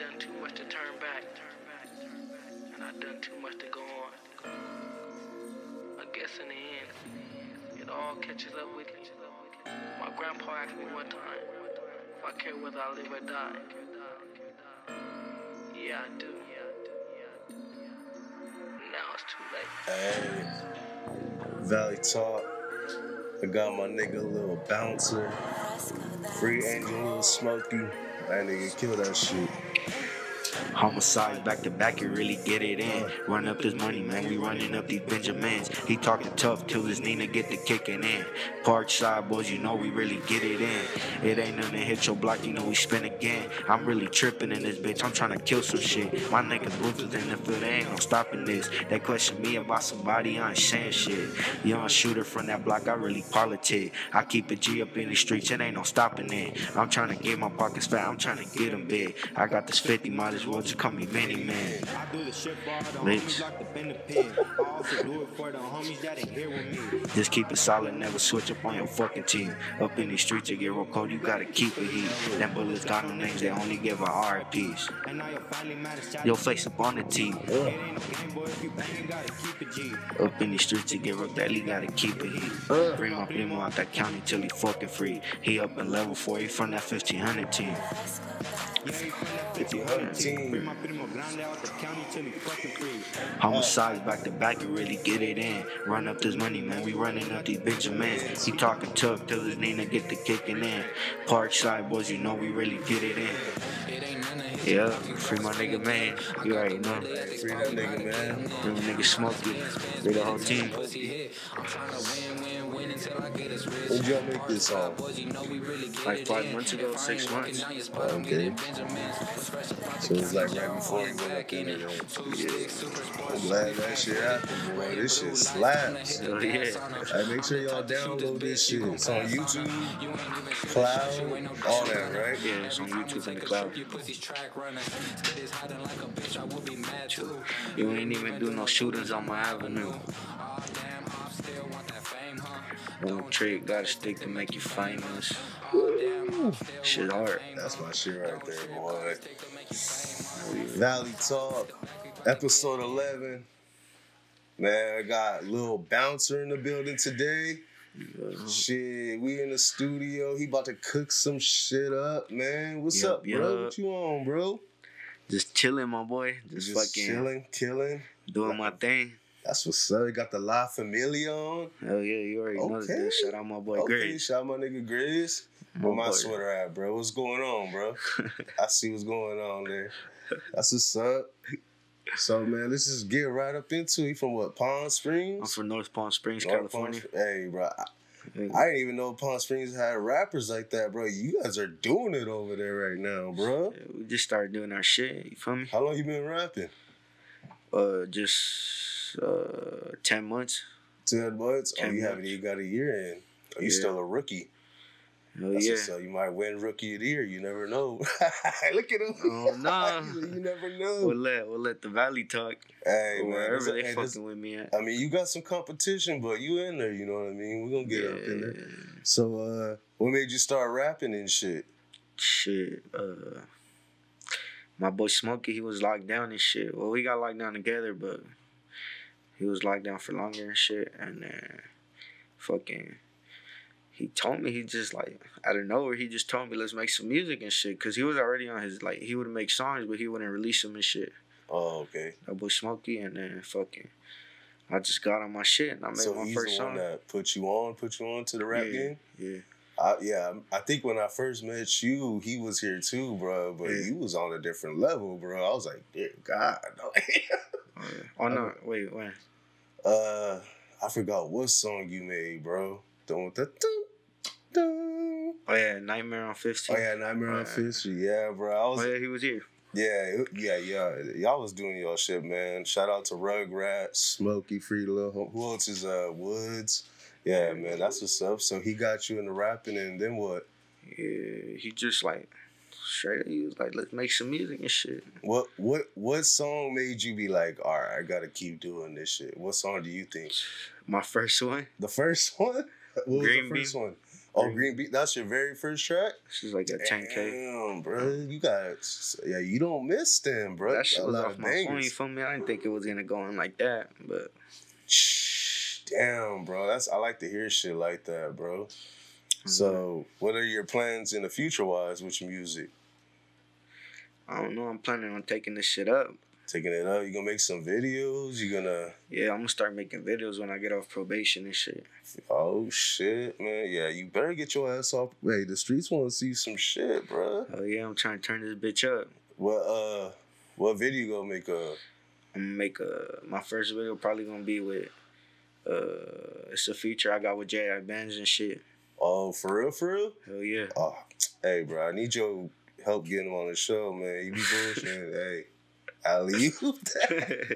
done too much to turn back. And I done too much to go on. I guess in the end, it all catches up with you. My grandpa asked me one time if I care whether I live or die. Yeah, I do. Now it's too late. Hey, Valley Talk. I got my nigga Lil Bouncer. Free Angel Lil Smokey. That nigga kill that shit. Homicides back to back, you really get it in. Run up this money, man. We running up these Benjamins. He talking tough till his Nina get the kicking in. Park side boys, you know we really get it in. It ain't nothing hit your block, you know we spin again. I'm really tripping in this bitch. I'm trying to kill some shit. My niggas ruthless in the field, they ain't no stopping this. They question me about somebody, I ain't saying shit. Young shooter from that block, I really politic. I keep a G up in the streets, it ain't no stopping it. I'm trying to get my pockets fat, I'm trying to get them big. I got this 50, might as well just call me many man. Bitch. Just keep it solid, never switch up on your fucking team. Up in these streets, you get real cold, you gotta keep it heat. Them bullets got no names, they only give a RIPs. Your face up on the team. Up in these streets, you get real deadly, gotta keep it heat. Bring my primo out that county till he fucking free. He up in level 4, he from that 1500 team. 1500 team. Homicides back to back, you really get it in. Run up this money, man. We running up these Benjamins. He talking tough till his Nina get the kicking in. Park side boys, you know we really get it in. Yeah, free my nigga man. You already know. Free that nigga, man. Free my nigga Smokey. Free the whole team. When y'all make this song? Like five months ago, six months. Okay. So it's like right before you went up in there. Yeah. I'm glad that shit happened, bro. This shit slaps. Hell yeah. Hey, make sure y'all download this shit. It's on YouTube, Cloud, all that, right? Yeah, it's on YouTube and the cloud. You ain't even do no shootings on my avenue. One trick, got a stick to make you famous. Shit hard. That's my shit right there, boy. Valley Talk, episode 11. Man, I got Lil Bouncer in the building today. Shit, we in the studio. He about to cook some shit up, man. What's Yup, up, bro? What you on, bro? Just chilling, my boy. Just, Just fucking chilling, killing. doing my thing. That's what's up. You got the La Familia on. Hell yeah, you already know Okay. this. Shout out my boy okay, Grace. shout out my nigga Grizz. My Where my boy. sweater at, bro? What's going on, bro? I see what's going on there. That's what's up. So man, let's just get right up into it. From what Palm Springs. I'm from North Palm Springs, North California. Sp- Hey, bro, I, I didn't even know Palm Springs had rappers like that, bro. You guys are doing it over there right now, bro. Yeah, we just started doing our shit. You feel me? How long you been rapping? Uh, just uh, ten months. Ten months. Oh, Ten you haven't even got a year in. Oh, you Yeah. still a rookie. Hell That's yeah. up. You might win rookie of the year. You never know. Look at him. Oh, nah. you never know. We'll let we'll let the Valley talk. Hey man, wherever they hey, fucking this- with me at. I mean, you got some competition, but you in there. You know what I mean? We're gonna get up in there. So, uh, what made you start rapping and shit? Shit. Uh, my boy Smokey, he was locked down and shit. Well, we got locked down together, but he was locked down for longer and shit. And then, fucking, he told me he just like out of nowhere he just told me let's make some music and shit. Cause he was already on his like he would make songs, but he wouldn't release them and shit. Oh, okay. That boy Smokey, and then fucking, I just got on my shit and I made so my first song. that put you on, put you on to the rap yeah, game. yeah. I, yeah, I think when I first met you, he was here too, bro. But Yeah. you was on a different level, bro. I was like, dear God. Oh, yeah. oh no, wait, wait. uh, I forgot what song you made, bro. Don't dun. Oh yeah, Nightmare on 15. Oh yeah, Nightmare on Fifth Street. Yeah, bro. I was Oh yeah, he was here. Yeah, yeah, yeah. Y'all was doing your shit, man. Shout out to Rugrats, Smokey, Free Lil. Who else is uh Woods? Yeah, man, that's what's up. So he got you into rapping, and then what? Yeah, he just like straight. He was like, let's make some music and shit. What what what song made you be like, all right, I gotta keep doing this shit? What song do you think? My first one, The first one? What was the first Bean. one? Oh, Green Beat. That's your very first track. She's like a 10k. Damn, bro. You got yeah. You don't miss them, bro. That shit was off of my phone. You feel me? I didn't think it was gonna go in like that, but Damn, bro. That's I like to hear shit like that, bro. Mm-hmm. So, what are your plans in the future wise with your music? I don't know. I'm planning on taking this shit up. Taking it up, you gonna make some videos? You gonna Yeah, I'm gonna start making videos when I get off probation and shit. oh shit, man. Yeah, you better get your ass off. Hey, the streets want to see some shit, bro. Oh yeah, I'm trying to turn this bitch up. What uh, what video you gonna make uh? I'm gonna make a my first video probably gonna be with uh it's a feature I got with J.I. Benz and shit. Oh, for real, for real? Hell yeah. Oh, hey, bro, I need your help getting him on the show, man. You be bullshitting. hey, alley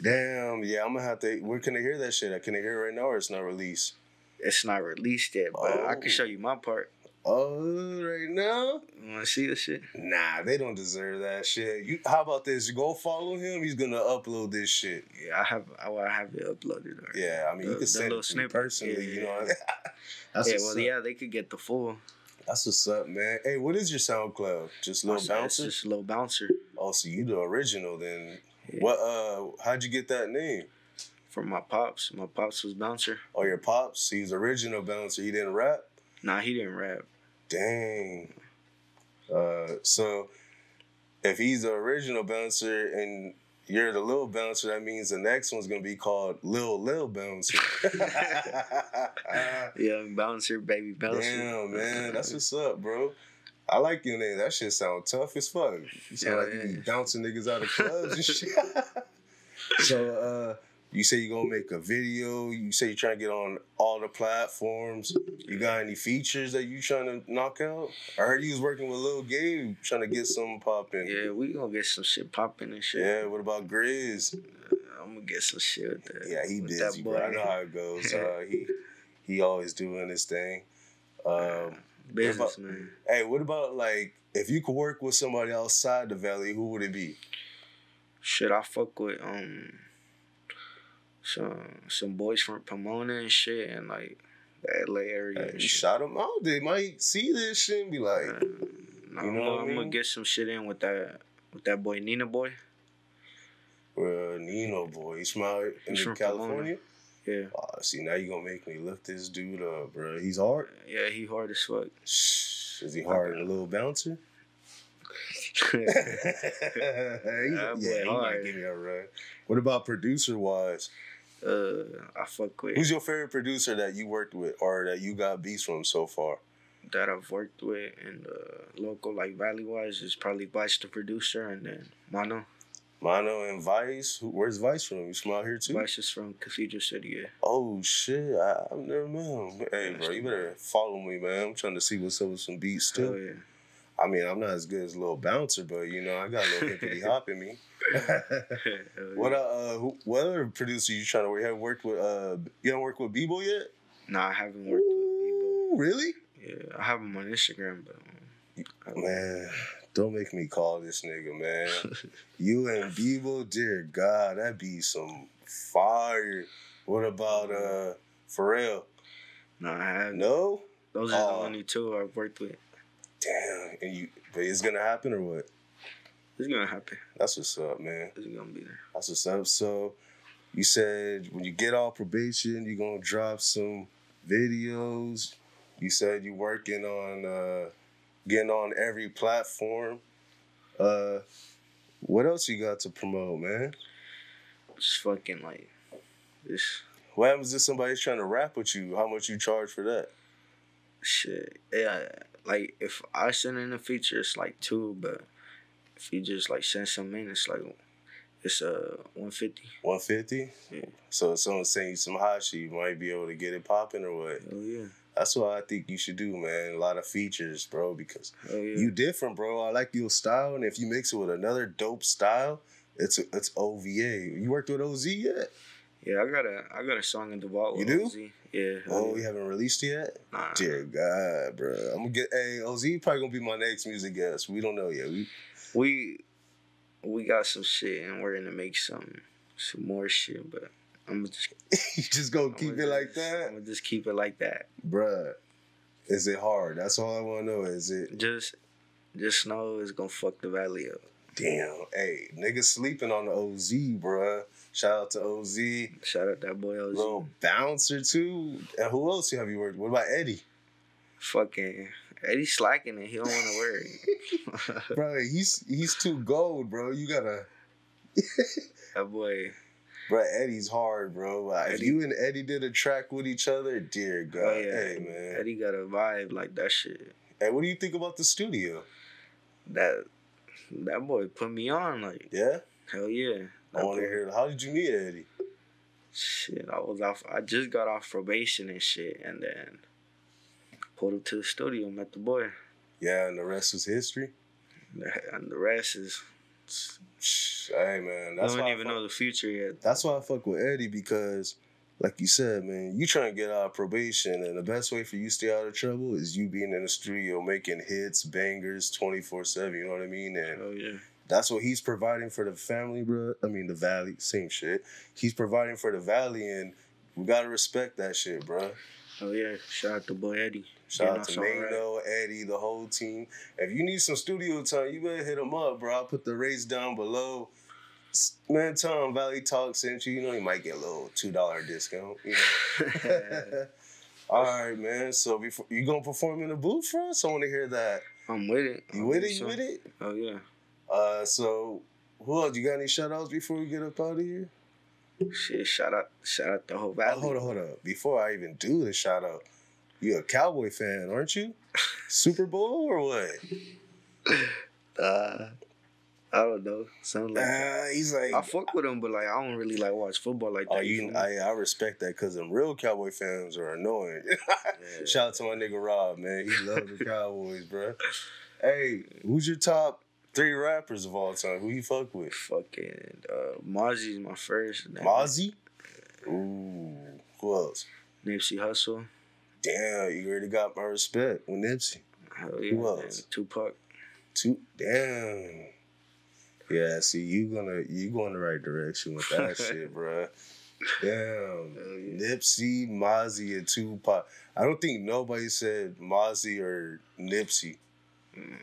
Damn, yeah, I'm gonna have to. Where can I hear that shit? I can I hear it right now or it's not released? it's not released yet, but I Oh. can show you my part. Oh, right now? You wanna see the shit? Nah, they don't deserve that shit. You, how about this? You go follow him. He's gonna upload this shit. Yeah, I have I will have it uploaded already. Yeah, I mean, The- you can send little it to me snippet. personally. Yeah, you know, I mean? that's yeah, well, up. yeah, they could get the full. That's what's up, man. Hey, what is your SoundCloud? Just little bouncer. just a little bouncer Oh, so you the original then? Yeah. What? Uh, how'd you get that name? from my pops. My pops was bouncer. Oh, your pops. He's original bouncer. He didn't rap. Nah, he didn't rap. Dang. Uh, so if he's the original bouncer and you're the little bouncer, that means the next one's gonna be called Lil Lil Bouncer. Young bouncer, baby bouncer. Damn, man, that's what's up, bro. I like your name. That shit sound tough as fuck. You sound Yeah, like you be yeah. bouncing niggas out of clubs and shit. so, uh, you say you gonna make a video. You say you're trying to get on all the platforms. You got any features that you trying to knock out? I heard you was working with Lil Gabe, trying to get something popping. Yeah, we gonna get some shit popping and shit. Yeah, what about Grizz? I'm gonna get some shit with that. Yeah, he busy, bro. I know how it goes. Uh, he he always doing his thing. Um, Business man. hey, what about like if you could work with somebody outside the valley, who would it be? Shit, I fuck with um some some boys from Pomona and shit, and like the LA area. Hey, you shit. shot them out. They might see this shit and be like, Uh, nah, You know I'm, I gonna, I'm mean? gonna get some shit in with that with that boy Nina boy. "Well, Nino boy, he's from out in California." Yeah, Oh, see, now you gonna make me look this dude up, bro. He's hard. yeah, he hard as fuck. Is he hard and a little bouncer? He's- That yeah, he might give me a run. What about producer wise? uh, I fuck with Who's your favorite producer that you worked with or that you got beats from so far? that I've worked with and uh, local like Valley wise is probably Vice the producer, and then Mono. Mono and Vice. Who, where's Vice from? You from out here too? Vice is from Cathedral City. Yeah. Oh shit! I, I've never met him. Hey, bro, you better follow me, man. I'm trying to see what's up with some beats too. yeah. I mean, I'm not as good as Lil Bouncer, but you know, I got a little hippity hop in me. What uh, who, what other producer you trying to work? You haven't worked with uh, you haven't worked with Bebo yet? Nah, I haven't worked with Ooh, really? Yeah, I have him on Instagram, but um, Man, don't make me call this nigga, man. you and Bebo, dear God, that'd be some fire. What about uh Pharrell? nah, I have No? Those are Oh. the only two I've worked with. Damn. And you but it's gonna happen or what? It's gonna happen. That's what's up, man. It's gonna be there. That's what's up. So you said when you get off probation, you're gonna drop some videos. You said you're working on uh getting on every platform. Uh what else you got to promote, man? Just fucking like this What happens if somebody's trying to rap with you? How much you charge for that? shit. Yeah, like if I send in a feature, it's like two, but if you just like send some in, it's like it's uh one fifty. 150? Yeah. So if someone's saying you some hot shit, you might be able to get it popping or what? Hell yeah. That's what I think you should do, man. A lot of features, bro, because Hell yeah. you different, bro. I like your style, and if you mix it with another dope style, it's it's OVA. You worked with OZ yet? yeah, I got a I got a song in the vault. You do? OZ. Yeah. Oh, you haven't released yet? Nah. Dear God, bro. I'm gonna get. Hey, OZ probably gonna be my next music guest. We don't know yet. We We we got some shit and we're gonna make some some more shit, but I'm just you just gonna keep I'ma it like just- that, I'm gonna just keep it like that. bruh. Is it hard? That's all I want to know. Is it Just, just know it's gonna fuck the valley up. damn? Hey, niggas sleeping on the OZ, bruh. Shout out to OZ, Shout out that boy OZ. little bouncer too. And who else you have you worked? What about Eddie? Fucking Eddie slacking and He don't want to it. bro, he's he's too gold, bro. You gotta, that boy. bro. Eddie's hard, bro. Like, If you and Eddie did a track with each other, dear oh, God, Oh yeah. hey man. Eddie got a vibe like that shit. Hey, what do you think about the studio? That that boy put me on like Yeah, hell yeah. I want to hear. How did you meet Eddie? Shit, I was off. I just got off probation and shit, and then pulled up to the studio, met the boy, Yeah, and the rest was history. and the rest is. Hey man, I that's don't I even fuck- know the future yet. That's why I fuck with Eddie because, like you said, man, you trying to get out of probation, and the best way for you to stay out of trouble is you being in the studio making hits, bangers, twenty four seven. You know what I mean? And Oh yeah. that's what he's providing for the family, bro. I mean, the valley, same shit. He's providing for the valley, and we gotta respect that shit, bro. Oh yeah. Shout out to boy Eddie. Shout out to all right. Eddie, the whole team. If you need some studio time, you better hit them up, bro. I'll put the rates down below. Man, Tom Valley Talk sent you. You know, you might get a little two dollar discount. You know. All right, man. So before you gonna perform in the booth for us, I want to hear that. I'm with it. You with it? You so. with it? Oh yeah. Uh, so who else? You got any shout outs before we get up out of here? Shit. Shout out. Shout out the whole Oh, valley. hold on, hold on. Before I even do the shout out, you a Cowboy fan, aren't you? Super Bowl or what? Uh, I don't know. Something like that. Uh, he's like, I fuck with him, but like I don't really like watch football like that. Oh, you. I, I respect that because them real Cowboy fans are annoying. Yeah. Shout out to my nigga Rob, man. He loves the Cowboys, bro. Hey, who's your top three rappers of all time? Who you fuck with? Fucking uh, Mozzy's my first. Mozzy? Ooh, who else? Nipsey Hussle. Damn, you already got my respect with Nipsey. Hell yeah. Who man. else? Tupac. Two, damn. Yeah, see, you gonna you going the right direction with that shit, bruh. Damn, yeah. Nipsey, Mozzy, and Tupac. I don't think nobody said Mozzy or Nipsey.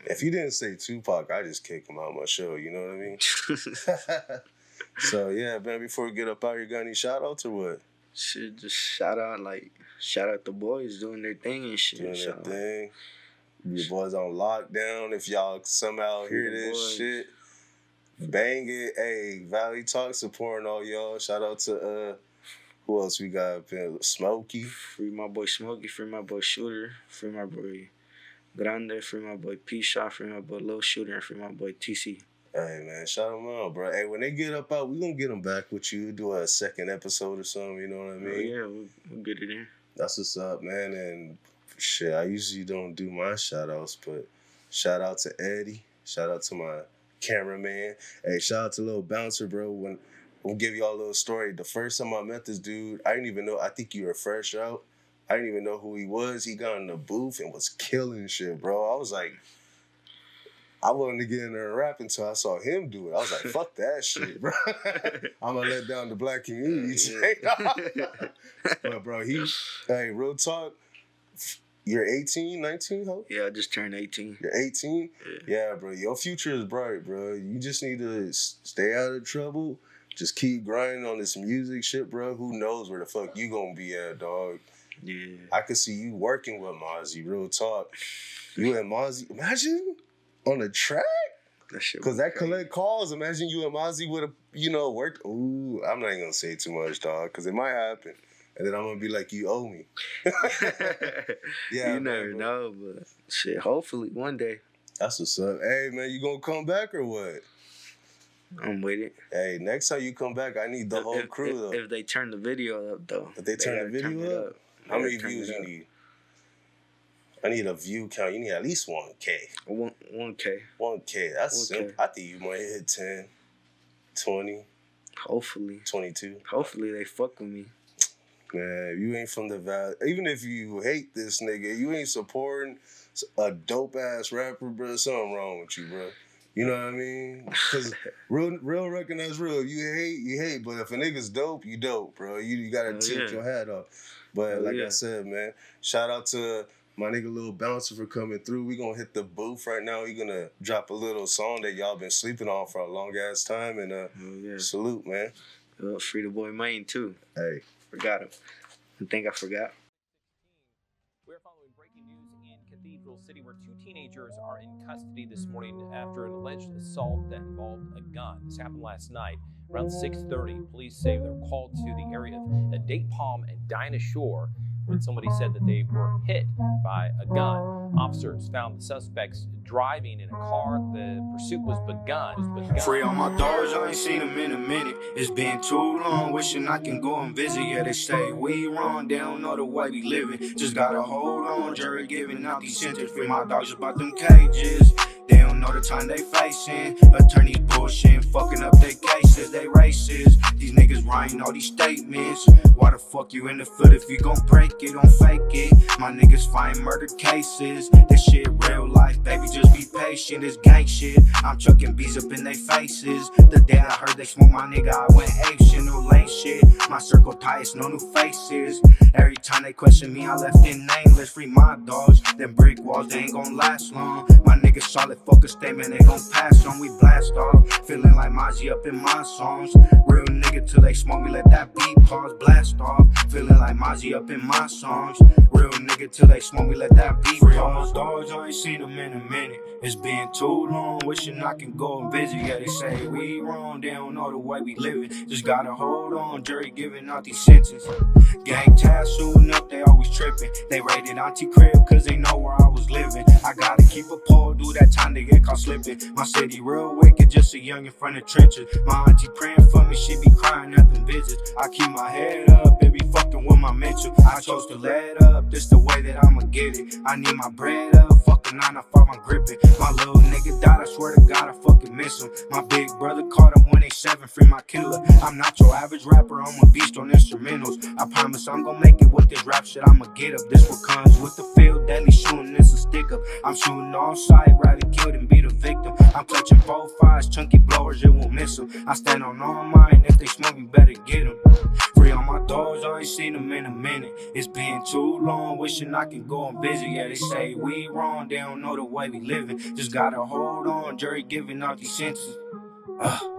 If you didn't say Tupac, I just kick him out my show. You know what I mean? so yeah, man. Before we get up out here, got any shout outs or what? shit, just shout out like shout out the boys doing their thing and shit. Doing out. thing. Your boys on lockdown. If y'all somehow hear this boys. shit, bang it. Hey, Valley Talk supporting all y'all. Shout out to uh, who else we got up here? Smokey. Free my boy Smokey, free my boy Shooter, free my boy Grande, free my boy P Shot, free my boy Lil Shooter, and free my boy TC. Hey man, shout them out, bro. Hey, when they get up out, we gonna get them back with you. Do a second episode or something. You know what I mean? Oh, yeah, we'll, we'll get it in. That's what's up, man. And shit, I usually don't do my shout outs, but shout out to Eddie. Shout out to my cameraman. Hey, shout out to Little Bouncer, bro. When we'll give y'all a little story. The first time I met this dude, I didn't even know. I think you were fresh out. I didn't even know who he was. He got in the booth and was killing shit, bro. I was like, I wanted to get in there and rap until I saw him do it. I was like, fuck that shit, bro. I'm gonna let down the black community. but bro, he hey, real talk. You're 18, 19, huh? Yeah, I just turned 18. You're 18? Yeah. Yeah, bro. Your future is bright, bro. You just need to stay out of trouble. Just keep grinding on this music shit, bro. Who knows where the fuck you gonna be at, dog? Yeah. I could see you working with Mozzy, real talk. You and Mozzy, imagine on a track? That shit Cause was that collect calls. Imagine you and Mozzy would have, you know, worked. Ooh, I'm not even gonna say too much, dog, cause it might happen, and then I'm gonna be like, you owe me. Yeah, you never bro. know, but shit, hopefully one day That's what's up. Hey, man, you gonna come back or what? I'm with it. Hey, next time you come back, I need the If- whole crew if, though. if they turn the video up though. If they turn the video it up? They How many views you need? I need a view count. You need at least one k. One one K. One k. That's 1K. simple. I think you might hit 10, 20, Hopefully. 22. Hopefully they fuck with me. Man, if you ain't from the valley. Even if you hate this nigga, you ain't supporting a dope ass rapper, bro. Something wrong with you, bro. You know what I mean? Because real, real recognize real. If you hate, you hate. But if a nigga's dope, you dope, bro. You, you gotta oh, Hell tip yeah. your hat off. But Hell like I said, man, shout out to my nigga Lil Bouncer for coming through. We gonna hit the booth right now. He gonna drop a little song that y'all been sleeping on for a long ass time. And uh, Oh, yeah. salute, man. Uh, free the boy Maine too. Hey, Forgot him. I think I forgot. We're following breaking news in Cathedral City where two teenagers are in custody this morning after an alleged assault that involved a gun. This happened last night around 6:30. Police say they were called to the area of Date Palm and Dinah Shore when somebody said that they were hit by a gun. Officers found the suspects driving in a car. The pursuit was begun. Was begun. Free on my doors, I ain't seen them in a minute. It's been too long, wishing I can go and visit. Yeah, they say we wrong, they don't know the way we living. Just gotta hold on, jury giving out these sentences. Free my dogs about them cages. They don't know the time they facing. Attorneys bullshit, fucking up their cases. They racist. These niggas writing all these statements. Why the fuck you in the foot if you gon' break it? Don't fake it. My niggas find murder cases. This shit real life, baby. Just be patient. This gang shit. I'm chucking bees up in their faces. The day I heard they smoke my nigga, I went ape shit. No lame shit. My circle tight, it's no new faces. Every time they question me, I left it nameless. Free my dogs. Them brick walls, they ain't gon' last long. My niggas solid, fuck a statement, they gon' pass on. We blast off. Feeling like Maji up in my songs. Real nigga till they smoke me, let that beat pause, blast off. Feeling like Maji up in my songs. Real nigga till they smoke me, let that beat Free all my dogs, I ain't seen them in a minute. It's been too long, wishing I can go and visit. Yeah, they say we wrong, they don't know the way we living. Just gotta hold on, jury giving out these sentences. Gang shooting up, they always tripping. They raided Auntie Crib cause they know where I was living. I gotta keep a pole, do that time to get caught slipping. My city real wicked, just a young in front of trenches. My auntie praying for me, she be crying at them visits. I keep my head up, fucking with my mental. I chose to let up, this the way that I'ma get it. I need my bread up, fucking 9 to 5, I'm gripping. My little nigga died, I swear to God, I fucking miss him. My big brother caught him 187, free my killer. I'm not your average rapper, I'm a beast on instrumentals. I promise I'm gonna make it with this rap shit, I'ma get up. This what comes with the field, deadly shooting is a stick up. I'm shooting all sight, rather kill than be the victim. I'm clutching both fives, chunky blowers, it won't miss them. I stand on all mine, if they smoke, you better get them. Free on my dogs, I ain't seen them in a minute. It's been too long, wishing I can go and visit. Yeah, they say we wrong, they don't know the way we living. Just gotta hold on, jury giving out these sentences. Ugh.